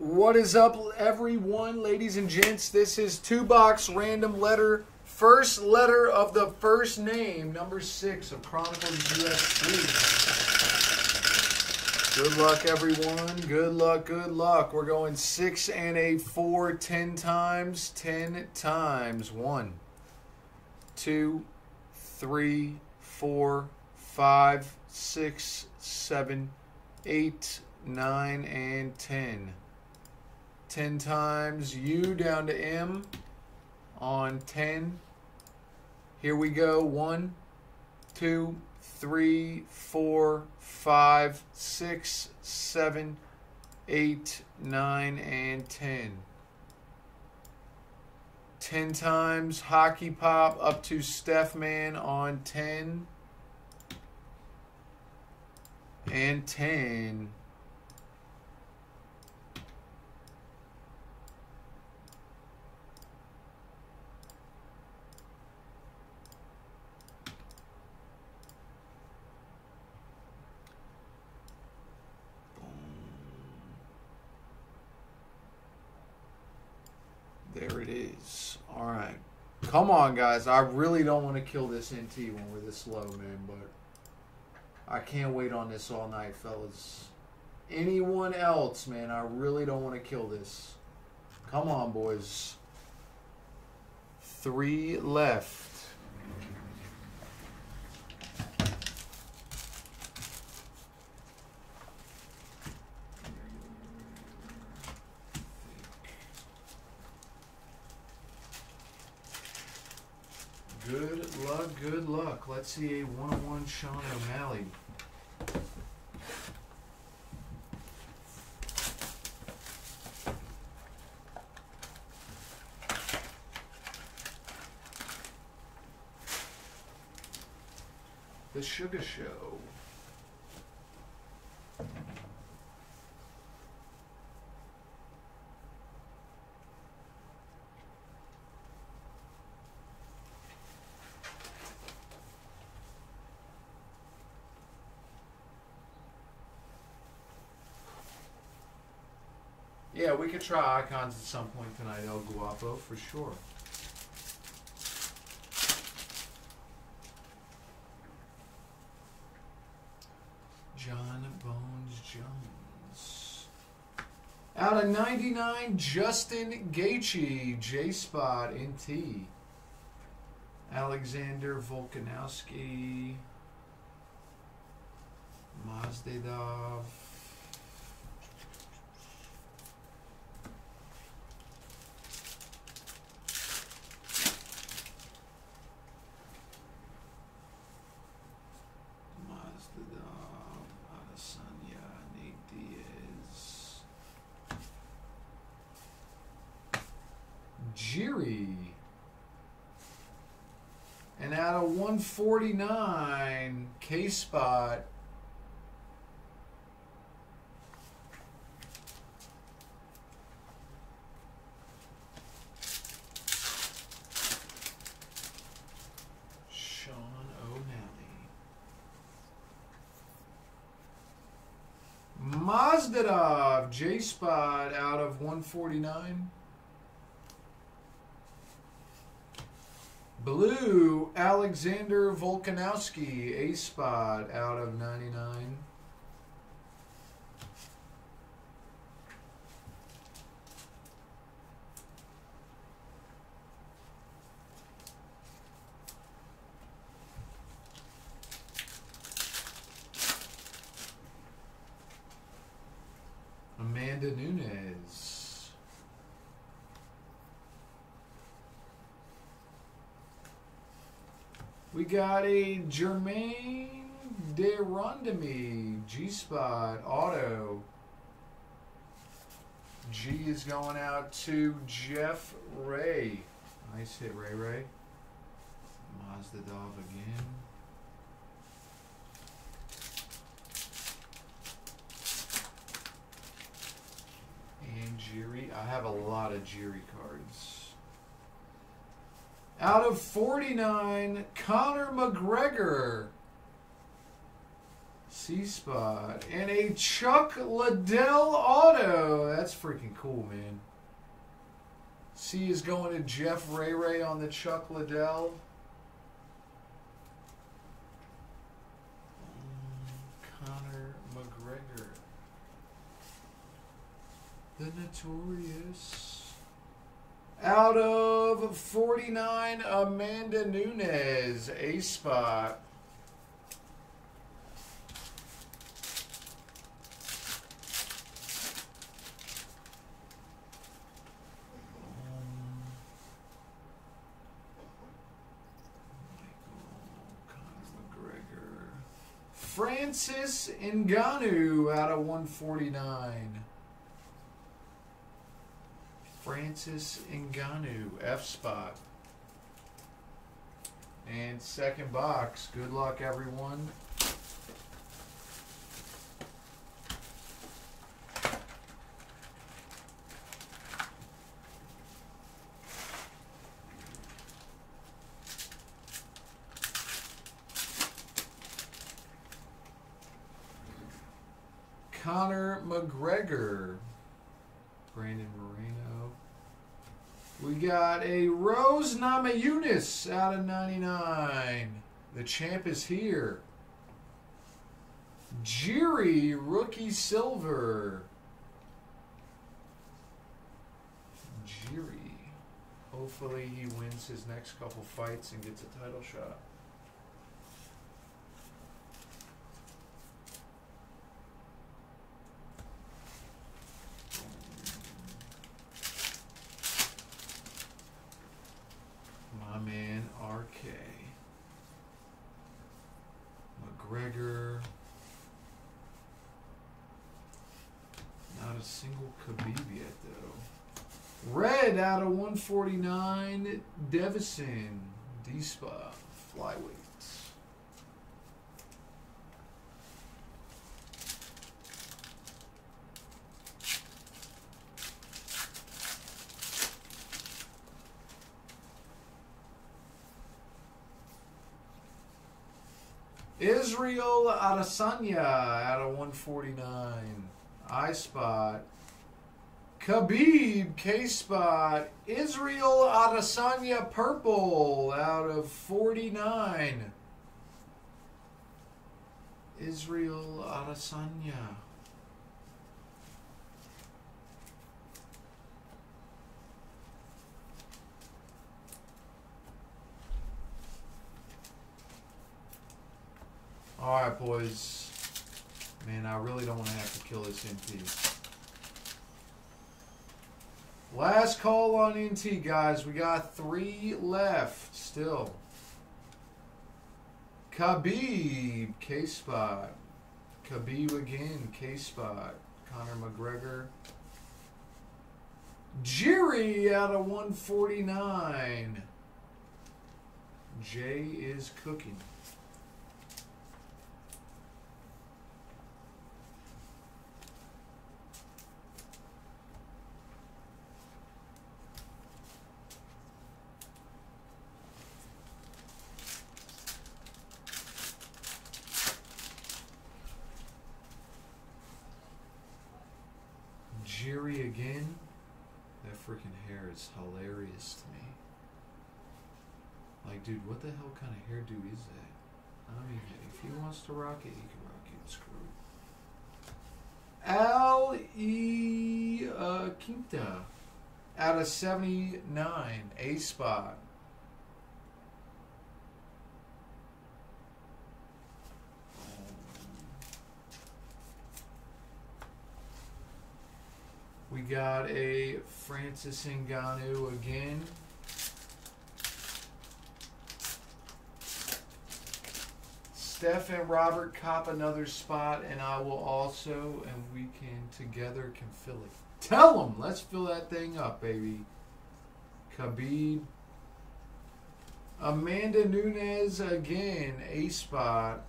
What is up, everyone, ladies and gents? This is two box random letter. First letter of the first name, number six of Chronicles UFC. Good luck, everyone. Good luck, good luck. We're going six and a four, ten times, ten times. One, two, three, four, five, six, seven, eight, nine, and ten. Ten times U down to M on ten. Here we go. One, two, three, four, five, six, seven, eight, nine, and ten. Ten times hockey pop up to Steph Man on ten. And ten. There it is. All right. Come on, guys. I really don't want to kill this NT when we're this low, man, but I can't wait on this all night, fellas. Anyone else, man, I really don't want to kill this. Come on, boys. Three left. Good luck, good luck. Let's see a one-on-one Sean O'Malley. The Sugar Show. Yeah, we could try icons at some point tonight, El Guapo, for sure. John Bones Jones. Out of 99, Justin Gaethje, J Spot NT. Alexander Volkanovski. Mazdedov, Jiri. And out of 149, K Spot. Sean O'Malley. Mazdadov, J Spot out of 149. Blue, Alexander Volkanovski, A spot out of 99. Amanda Nunes. We got a Germaine de Randamie G spot auto. G is going out to Jeff Ray. Nice hit, Ray Ray. Mazda Dov again. And Jiri. I have a lot of Jiri cards. Out of 49, Conor McGregor. C spot. And a Chuck Liddell auto. That's freaking cool, man. C is going to Jeff Ray Ray on the Chuck Liddell. Conor McGregor. The Notorious. Out of 49, Amanda Nunes, A spot. Francis Ngannou out of 149. Francis Ngannou, F spot. And second box. Good luck, everyone. Conor McGregor. Brandon Moreno. We got a Rose Namajunas out of 99. The champ is here. Jiri, rookie silver. Jiri. Hopefully he wins his next couple fights and gets a title shot. My man RK. McGregor. Not a single Khabib yet, though. Red out of 149. Deiveson. D-Spa. Flyweights. Israel Adesanya out of 149. I spot. Khabib K spot. Israel Adesanya purple out of 49. Israel Adesanya. All right, boys. Man, I really don't want to have to kill this NT. Last call on NT, guys. We got three left still. Khabib, K-Spot. Khabib again, K-Spot. Conor McGregor. Jiri out of 149. Jay is cooking. Jiri again. That freaking hair is hilarious to me. Like, dude, what the hell kind of hairdo is that? I mean, if he wants to rock it, he can rock it. Screw it. Al E. Uh, Quinta out of 79, A spot. We got a Francis Ngannou again. Steph and Robert cop another spot, and I will also, and we can together can fill it. Tell them, let's fill that thing up, baby. Khabib. Amanda Nunes again, a spot.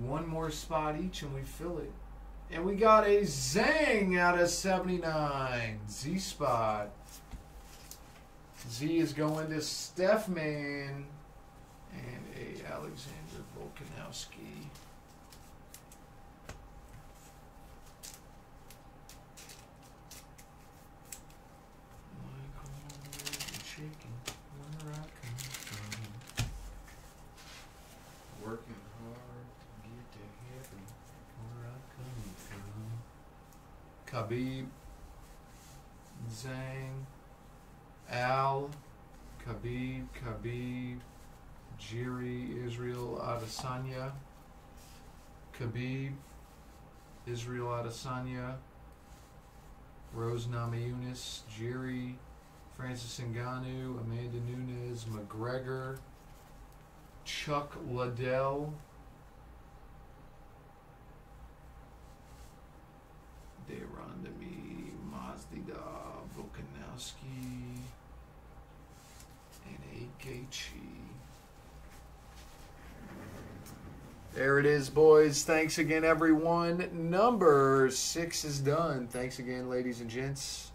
One more spot each, and we fill it. And we got a Zhang out of 79. Z spot. Z is going to Steph Man. And a Alexander Volkanovski. chicken, where I come from. Working hard to get to heaven, where I come from. Khabib, Zhang, Al, Khabib, Khabib, Jiri, Israel Adesanya, Khabib, Israel Adesanya, Rose Namajunas, Jiri, Francis Ngannou, Amanda Nunes, McGregor, Chuck Liddell, Mazdida, Volkanovski, and a Gaethje. There it is, boys. Thanks again, everyone. Number six is done. Thanks again, ladies and gents.